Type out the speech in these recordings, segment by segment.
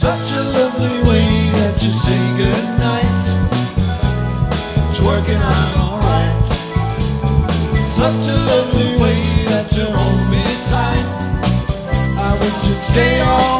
Such a lovely way that you say goodnight. It's working out alright. Such a lovely way that you hold me tight. I wish you'd stay on.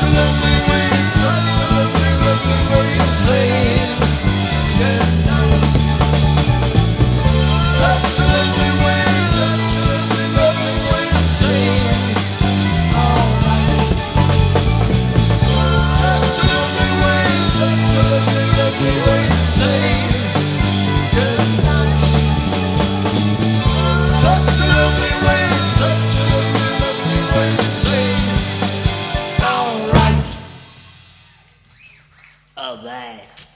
to love me? that.